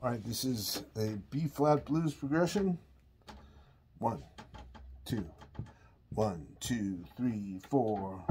All right, this is a B flat blues progression. One, two, one, two, three, four.